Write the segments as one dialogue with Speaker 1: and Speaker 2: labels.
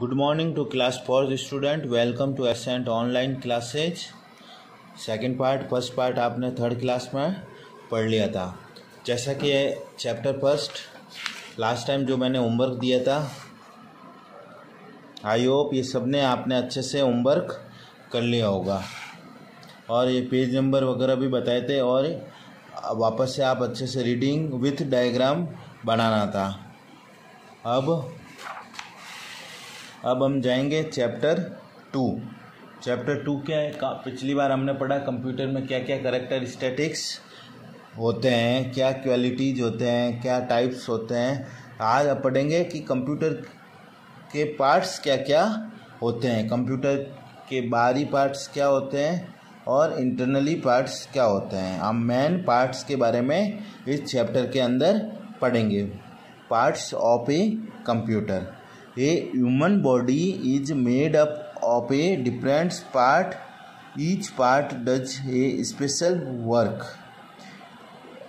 Speaker 1: Good morning to class 4 student welcome to Ascent online classes second part first part आपने third class में पढ़ लिया था। जैसा कि चैप्टर फ़र्स्ट लास्ट टाइम जो मैंने होमवर्क दिया था आई होप ये सबने आपने अच्छे से होमवर्क कर लिया होगा। और ये पेज नंबर वगैरह भी बताए थे और वापस से आप अच्छे से रीडिंग विथ डायग्राम बनाना था। अब अब हम जाएँगे चैप्टर टू चैप्टर टू क्या है? का पिछली बार हमने पढ़ा कंप्यूटर में क्या क्या करेक्टर स्टैटिक्स होते हैं, क्या क्वालिटीज होते हैं, क्या टाइप्स होते हैं। आज आप पढ़ेंगे कि कंप्यूटर के पार्ट्स क्या क्या होते हैं। कंप्यूटर के बाहरी पार्ट्स क्या होते हैं और इंटरनली पार्ट्स क्या होते हैं। हम मेन पार्ट्स के बारे में इस चैप्टर के अंदर पढ़ेंगे। Parts of a computer a human body is made up of a different part each part does a special work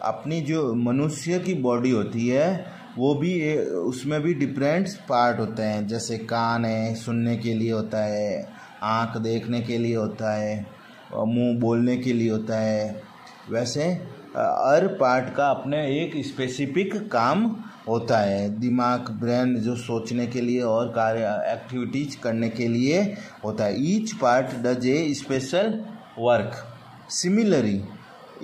Speaker 1: अपनी जो मनुष्य की बॉडी होती है वो भी ए, उसमें भी डिफरेंट पार्ट होते हैं। जैसे कान है सुनने के लिए होता है आँख देखने के लिए होता है मुँह बोलने के लिए होता है। वैसे हर पार्ट का अपने एक स्पेसिफिक काम होता है। दिमाग, ब्रेन जो सोचने के लिए और कार्य एक्टिविटीज़ करने के लिए होता है। Each part does a special work similarly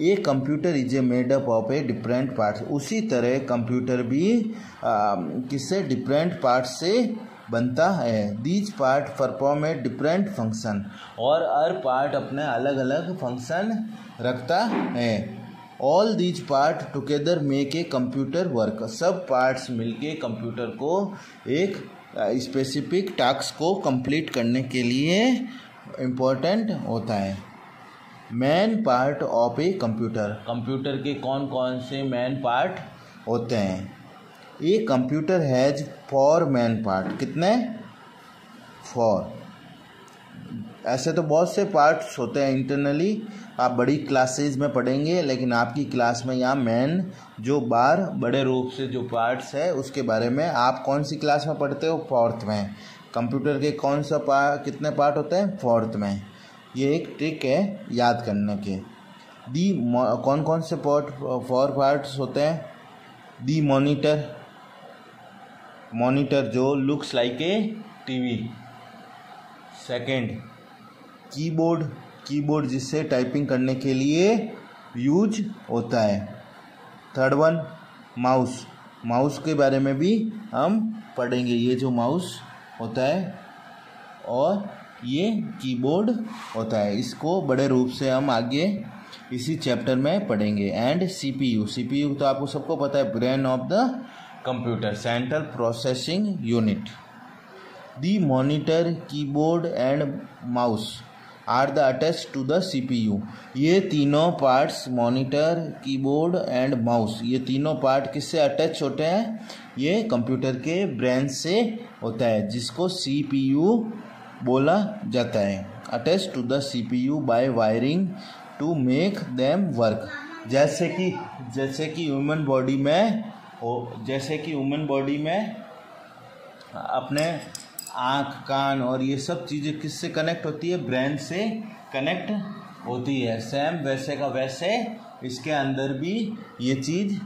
Speaker 1: a computer is a made up of a different part उसी तरह कंप्यूटर भी किससे? डिफरेंट पार्ट से बनता है। These part perform a different function और हर पार्ट अपने अलग अलग फ़ंक्शन रखता है। All these part together make a computer work सब पार्ट्स मिलके कंप्यूटर को एक स्पेसिफिक टास्क को कंप्लीट करने के लिए इम्पोर्टेंट होता है। Main part of a computer computer के कौन कौन से मेन पार्ट होते हैं? ये computer has four main part कितने? फॉर ऐसे तो बहुत से पार्ट्स होते हैं इंटरनली आप बड़ी क्लासेज में पढ़ेंगे, लेकिन आपकी क्लास में यहाँ मैन जो बार बड़े रूप से जो पार्ट्स है, उसके बारे में आप कौन सी क्लास में पढ़ते हो? फोर्थ में। कंप्यूटर के कौन सा पार्ट कितने पार्ट होते हैं? फोर्थ में। ये एक ट्रिक है याद करने के। दी कौन कौन से पार्ट फोर पार्ट्स होते हैं? दी मॉनिटर मॉनिटर जो looks like a TV second keyboard keyboard जिससे टाइपिंग करने के लिए यूज़ होता है। Third one, mouse. माउस के बारे में भी हम पढ़ेंगे। ये जो माउस होता है और ये कीबोर्ड होता है। इसको बड़े रूप से हम आगे इसी चैप्टर में पढ़ेंगे। एंड सीपीयू सीपीयू तो आपको सबको पता है brain of the computer central processing unit the monitor keyboard and mouse are the attach to the CPU ये तीनों parts monitor keyboard and mouse ये तीनों पार्ट किससे अटैच होते हैं? ये कंप्यूटर के ब्रेन से होता है, जिसको सीपीयू बोला जाता है। Attach to the CPU by wiring to make them work जैसे कि जैसे कि ह्यूमन बॉडी में हो, जैसे कि ह्यूमन बॉडी में अपने आँख, कान और ये सब चीज़ें किससे कनेक्ट होती है? ब्रेन से कनेक्ट होती है। सेम वैसे का वैसे इसके अंदर भी ये चीज़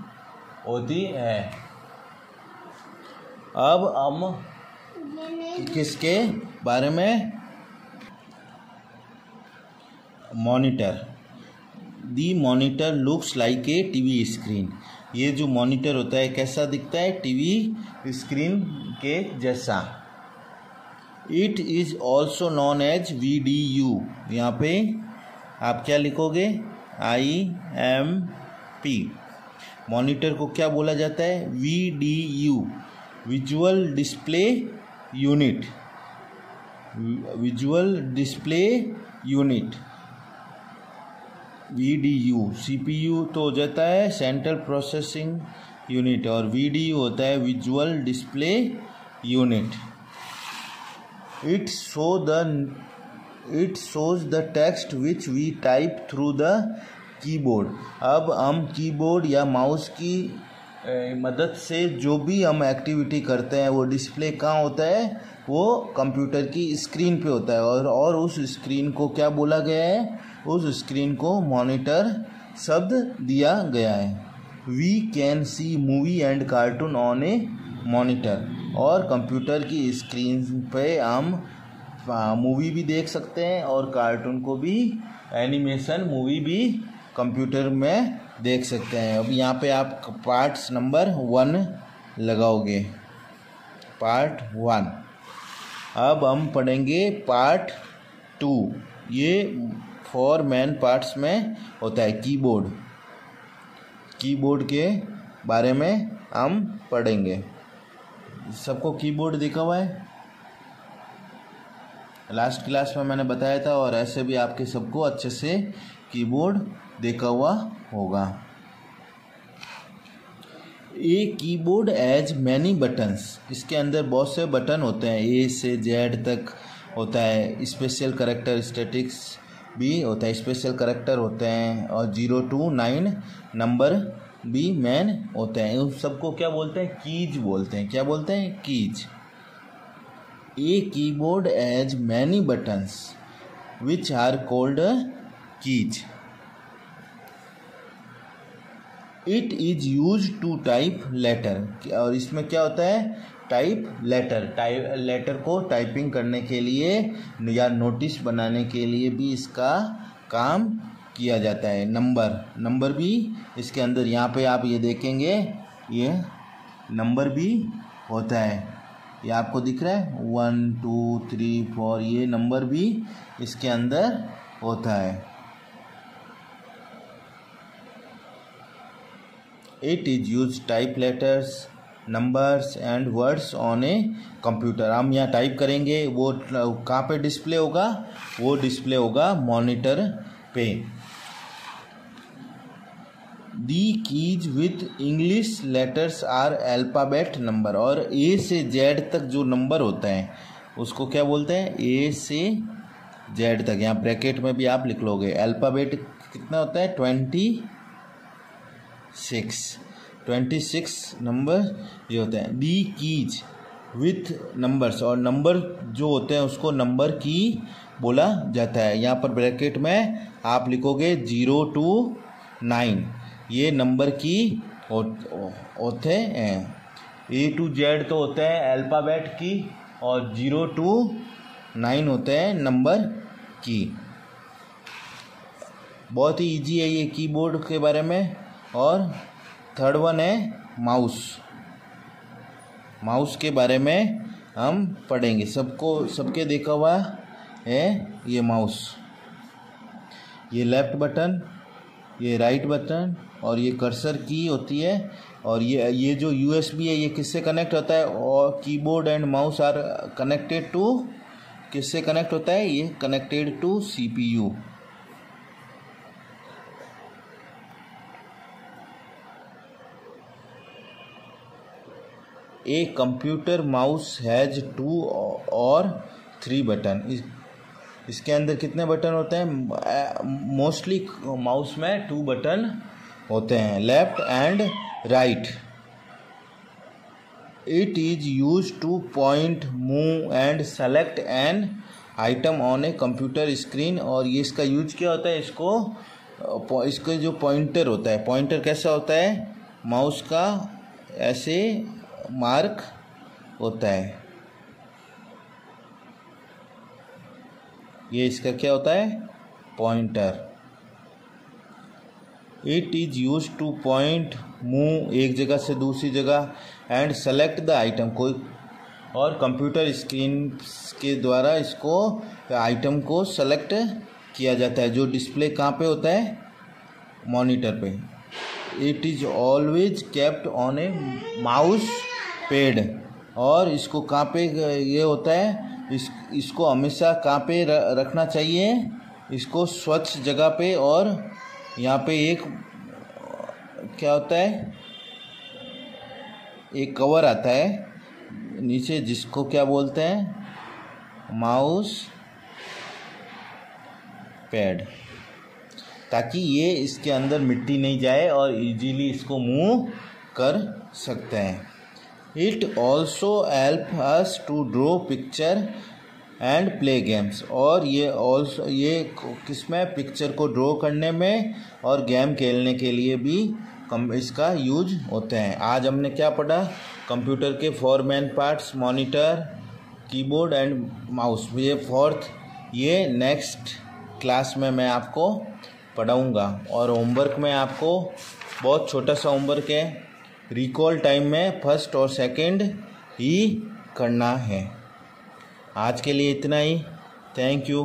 Speaker 1: होती है। अब हम किसके बारे में? Monitor the monitor looks like a TV screen ये जो मॉनिटर होता है, कैसा दिखता है? टीवी स्क्रीन के जैसा। It is also known as V D U यहाँ पे आप क्या लिखोगे? आई एम पी मॉनिटर को क्या बोला जाता है? V D U visual display unit visual display unit V D U C P U तो हो जाता है सेंट्रल प्रोसेसिंग यूनिट और वी डी यू होता है visual display unit it show the it shows the text which we type through the keyboard अब हम keyboard या माउस की मदद से जो भी हम एक्टिविटी करते हैं, वो डिस्प्ले कहाँ होता है? वो कंप्यूटर की स्क्रीन पे होता है। और और उस स्क्रीन को क्या बोला गया है? उस स्क्रीन को मॉनिटर शब्द दिया गया है। We can see movie and cartoon on a monitor और कंप्यूटर की स्क्रीन पे हम मूवी भी देख सकते हैं और कार्टून को भी, एनिमेशन, मूवी भी कंप्यूटर में देख सकते हैं। अब यहाँ पे आप पार्ट्स नंबर वन लगाओगे। Part one. अब हम पढ़ेंगे पार्ट टू। ये फोर मैन पार्ट्स में होता है, कीबोर्ड। कीबोर्ड के बारे में हम पढ़ेंगे। सबको कीबोर्ड दिखा हुआ है। लास्ट क्लास में मैंने बताया था और ऐसे भी आपके सबको अच्छे से कीबोर्ड देखा हुआ होगा। A keyboard has many buttons इसके अंदर बहुत से बटन होते हैं। ए से जेड तक होता है। स्पेशल करेक्टर स्टेटिक्स भी होता है। स्पेशल करेक्टर होते हैं। और ज़ीरो टू नाइन नंबर भी मैन होते हैं। उन सबको क्या बोलते हैं? कीज बोलते हैं। क्या बोलते हैं? Keys a keyboard has many buttons which are called keys it is use to type letter और इसमें क्या होता है? टाइप लेटर टाइप लेटर को टाइपिंग करने के लिए या नोटिस बनाने के लिए भी इसका काम किया जाता है। नंबर नंबर भी इसके अंदर यहाँ पे आप ये देखेंगे, ये नंबर भी होता है। ये आपको दिख रहा है? वन टू थ्री फोर ये नंबर भी इसके अंदर होता है। It is use type letters numbers and words on a computer हम यहाँ टाइप करेंगे, वो कहाँ पे डिस्प्ले होगा? वो डिस्प्ले होगा मॉनिटर पे। The keys with English letters are alphabet number और ए से जेड तक जो नंबर होता है, उसको क्या बोलते हैं? ए से जेड तक। यहाँ ब्रैकेट में भी आप लिख लोगे। अल्फ़ाबेट कितना होता है? Twenty six. Twenty six number ये होते हैं। दी कीज विथ नंबर्स और नंबर जो होते हैं, उसको नंबर की बोला जाता है। यहाँ पर ब्रैकेट में आप लिखोगे ज़ीरो टू नाइन। ये नंबर की होते हैं, ए टू जेड तो होते हैं अल्फ़ाबेट की और ज़ीरो टू नाइन होते हैं नंबर की। बहुत ही इजी है ये कीबोर्ड के बारे में और थर्ड वन है माउस माउस के बारे में हम पढ़ेंगे। सबको, सबके देखा हुआ है ये माउस ये लेफ़्ट बटन ये राइट बटन और ये कर्सर की होती है और ये ये जो यूएसबी है ये किससे कनेक्ट होता है? और keyboard and mouse are connected to किससे कनेक्ट होता है? ये connected to CPU a computer mouse has two और थ्री बटन इस, इसके अंदर कितने बटन होते हैं? मोस्टली माउस में टू बटन होते हैं। Left and right it is use to point move and select an item on a computer screen और ये इसका यूज़ क्या होता है? इसको इसका जो पॉइंटर होता है। पॉइंटर कैसा होता है? माउस का ऐसे मार्क होता है। ये इसका क्या होता है? Pointer it is use to point move एक जगह से दूसरी जगह एंड सेलेक्ट द आइटम कोई और कंप्यूटर स्क्रीन के द्वारा इसको आइटम को सेलेक्ट किया जाता है। जो डिस्प्ले कहाँ पे होता है? मॉनिटर पे। It is always kept on a mouse pad और इसको कहाँ पे ये होता है? इस, इसको हमेशा कहाँ पे रखना चाहिए? इसको स्वच्छ जगह पे और यहाँ पे एक, क्या होता है? एक कवर आता है, नीचे जिसको क्या बोलते हैं? Mouse pad. ताकि ये इसके अंदर मिट्टी नहीं जाए और इजीली इसको मूव कर सकते हैं। It also help us to draw picture and play games और ये ऑल्सो ये किसमें? पिक्चर को ड्रॉ करने में और गेम खेलने के लिए भी कम इसका यूज़ होते हैं। आज हमने क्या पढ़ा? कंप्यूटर के four main parts monitor keyboard and mouse ये फोर्थ ये नेक्स्ट क्लास में मैं आपको पढ़ाऊँगा। और होमवर्क में आपको बहुत छोटा सा होमवर्क है। रिकॉल टाइम में फ़र्स्ट और सेकंड ही करना है। आज के लिए इतना ही। Thank you